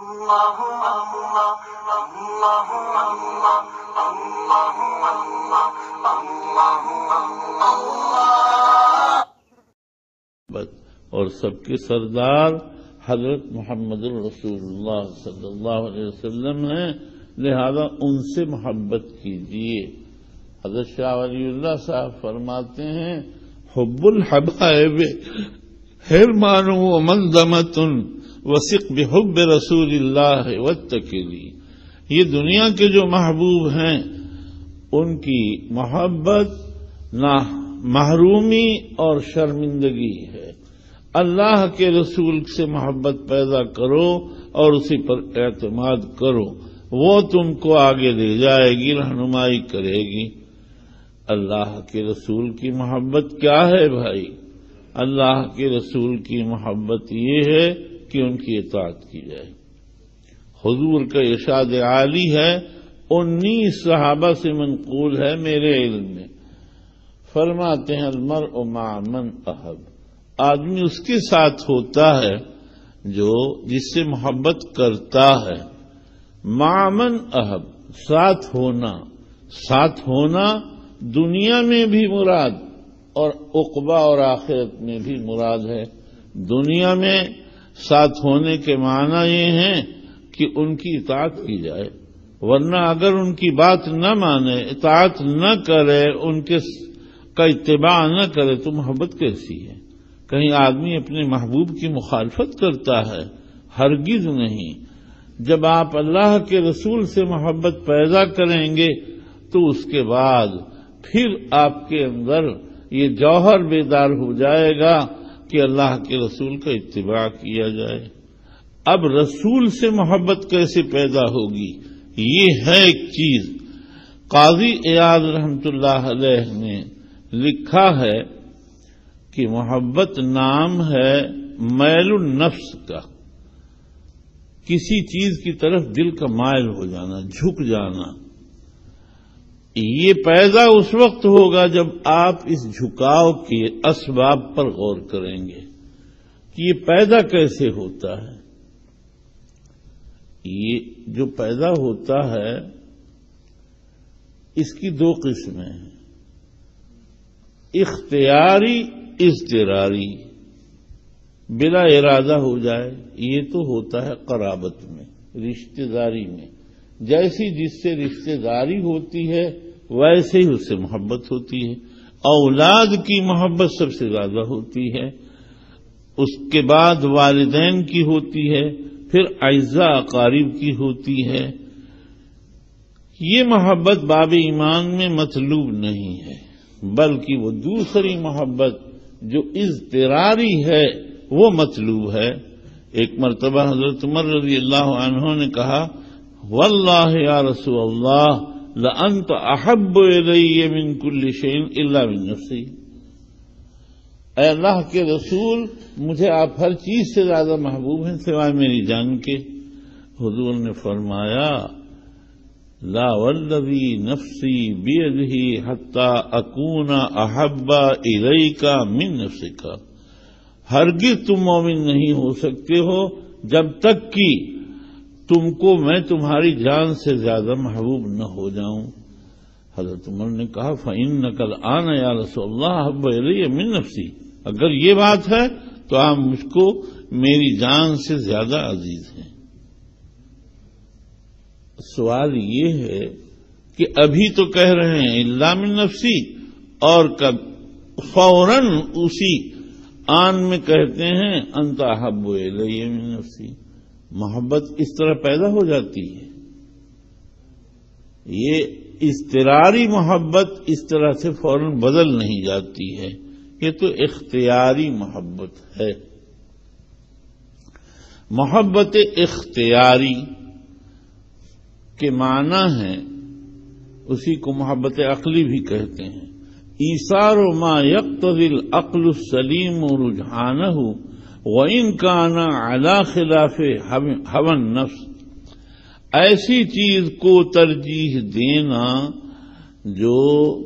اور سب کے سردار حضرت محمد الرسول اللہ صلی اللہ علیہ وسلم ہیں، لہذا ان سے محبت کیجیے حضرت شاہ ولی اللہ صاحب فرماتے ہیں، حب الحبائب حرمان و منظمت وسق بحب رسول اللہ وتکلی یہ دنیا کے جو محبوب ہیں، ان کی محبت نہ محرومی اور شرمندگی ہے۔ اللہ کے رسول سے محبت پیدا کرو اور اسی پر اعتماد کرو۔ وہ تم کو آگے لے جائے گی، رہنمائی کرے گی۔ اللہ کے رسول کی محبت کیا ہے بھائی؟ اللہ کے رسول کی محبت یہ ہے کہ ان کی اطاعت کی جائے۔ حضور کا ارشاد عالی ہے انیس صحابہ سے منقول ہے میرے علم میں۔ فرماتے ہیں المر و معمن احب۔ آدمی اس کے ساتھ ہوتا ہے جو جس سے محبت کرتا ہے۔ معمن احب، ساتھ ہونا۔ ساتھ ہونا دنیا میں بھی مراد اور اقبا اور آخرت میں بھی مراد ہے۔ دنیا میں ساتھ ہونے کے معنی یہ ہیں کہ ان کی اطاعت کی جائے، ورنہ اگر ان کی بات نہ مانے، اطاعت نہ کرے، ان کے کا اتباع نہ کرے تو محبت کیسی ہے؟ کہیں آدمی اپنے محبوب کی مخالفت کرتا ہے؟ ہرگز نہیں۔ جب آپ اللہ کے رسول سے محبت پیدا کریں گے تو اس کے بعد پھر آپ کے اندر یہ جوہر بیدار ہو جائے گا۔ کہ اللہ کے رسول کا اتباع کیا جائے۔ اب رسول سے محبت کیسے پیدا ہوگی؟ یہ ہے ایک چیز۔ قاضی ایاد رحمت اللہ علیہ نے لکھا ہے کہ محبت نام ہے میل النفس کا۔ کسی چیز کی طرف دل کا مائل ہو جانا، جھک جانا۔ یہ پیدا اس وقت ہوگا جب آپ اس جھکاؤ کے اسباب پر غور کریں گے کہ یہ پیدا کیسے ہوتا ہے۔ یہ جو پیدا ہوتا ہے، اس کی دو قسمیں ہیں۔ اختیاری، اضطراری، بلا ارادہ ہو جائے، یہ تو ہوتا ہے قرابت میں، رشتہ داری میں۔ جیسی جس سے رشتہ داری ہوتی ہے، ویسے ہی اس سے محبت ہوتی ہے۔ اولاد کی محبت سب سے زیادہ ہوتی ہے۔ اس کے بعد والدین کی ہوتی ہے، پھر اعزا اقارب کی ہوتی ہے۔ یہ محبت باب ایمان میں مطلوب نہیں ہے، بلکہ وہ دوسری محبت جو اضطراری ہے، وہ مطلوب ہے۔ ایک مرتبہ حضرت عمر رضی اللہ عنہ نے کہا واللہ یا رسول اللہ، لانت احب الی من کل شین الا من نفسی۔ اے اللہ کے رسول، مجھے آپ ہر چیز سے زیادہ محبوب ہیں سوائے میری جان کے۔ حضور نے فرمایا، لا والذی نفسی بیدہی حتی اکون احبا الیکا من نفسکا ہرگز تم مومن نہیں ہو سکتے ہو جب تک کہ تم کو میں تمہاری جان سے زیادہ محبوب نہ ہو جاؤں۔ حضرت عمر نے کہا فعین نقل آنا یا رسول اللہ حب من نفسی اگر یہ بات ہے تو آپ مجھ کو میری جان سے زیادہ عزیز ہیں۔ سوال یہ ہے کہ ابھی تو کہہ رہے ہیں اللہ من نفسی اور کب؟ فوراً اسی آن میں کہتے ہیں انتا حب من نفسی محبت اس طرح پیدا ہو جاتی ہے۔ یہ اضطراری محبت اس طرح سے فوراً بدل نہیں جاتی ہے۔ یہ تو اختیاری محبت ہے۔ محبت اختیاری کے معنی ہے اسی کو محبت عقلی بھی کہتے ہیں۔ ایسار و ما یکل عقل السلیم و رجحان وہ ان کا آنا اعلی خلاف ہون نفس ایسی چیز کو ترجیح دینا جو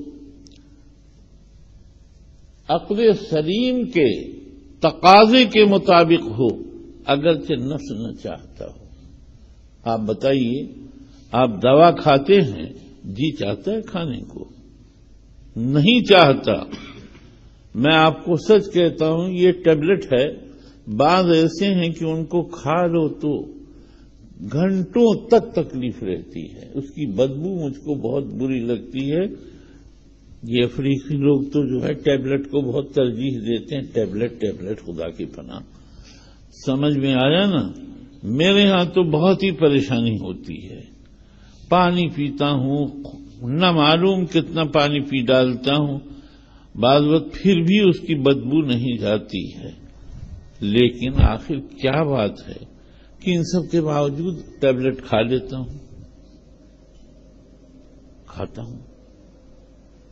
عقل سلیم کے تقاضے کے مطابق ہو، اگرچہ نفس نہ چاہتا ہو۔ آپ بتائیے، آپ دوا کھاتے ہیں جی چاہتا ہے کھانے کو؟ نہیں چاہتا۔ میں آپ کو سچ کہتا ہوں، یہ ٹیبلٹ ہے۔ بعض ایسے ہیں کہ ان کو کھا لو تو گھنٹوں تک تکلیف رہتی ہے۔ اس کی بدبو مجھ کو بہت بری لگتی ہے۔ یہ افریقی لوگ تو جو ہے ٹیبلٹ کو بہت ترجیح دیتے ہیں۔ ٹیبلٹ ٹیبلٹ، خدا کی پناہ۔ سمجھ میں آیا نا؟ میرے ہاں تو بہت ہی پریشانی ہوتی ہے۔ پانی پیتا ہوں، نہ معلوم کتنا پانی پی ڈالتا ہوں۔ بعض وقت پھر بھی اس کی بدبو نہیں جاتی ہے۔ لیکن آخر کیا بات ہے کہ ان سب کے باوجود ٹیبلٹ کھا لیتا ہوں؟ کھاتا ہوں۔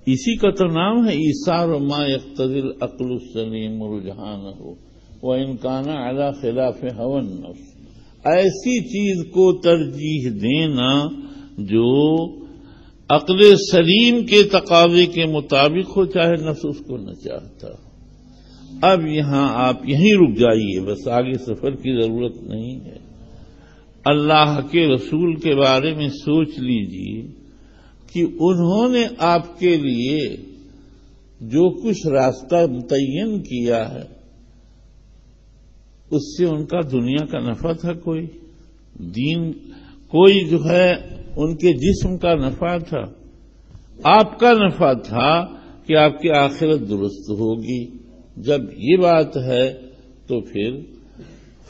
اسی کا تو نام ہے ایسار و ما یقتدل عقل السلیم رجحان ہو وہ انکانا اعلی خلاف ہون نفس ایسی چیز کو ترجیح دینا جو عقل سلیم کے تقاضے کے مطابق ہو، چاہے نفس اس کو نہ چاہتا ہو۔ اب یہاں آپ یہیں رک جائیے، بس آگے سفر کی ضرورت نہیں ہے۔ اللہ کے رسول کے بارے میں سوچ لیجیے کہ انہوں نے آپ کے لیے جو کچھ راستہ متعین کیا ہے، اس سے ان کا دنیا کا نفع تھا کوئی۔ دین کوئی جو ہے ان کے جسم کا نفع تھا۔ آپ کا نفع تھا کہ آپ کی آخرت درست ہوگی۔ جب یہ بات ہے تو پھر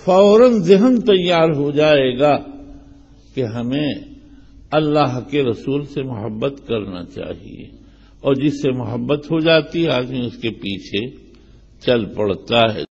فوراً ذہن تیار ہو جائے گا کہ ہمیں اللہ کے رسول سے محبت کرنا چاہیے اور جس سے محبت ہو جاتی ہے، آدمی اس کے پیچھے چل پڑتا ہے۔